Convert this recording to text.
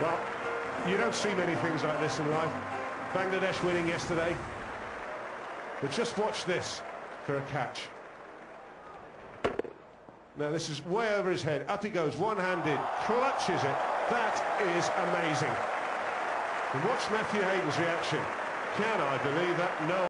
Well, you don't see many things like this in life. Bangladesh winning yesterday. But just watch this for a catch. Now this is way over his head. Up he goes, one-handed, clutches it. That is amazing. And watch Matthew Hayden's reaction. Can I believe that? No.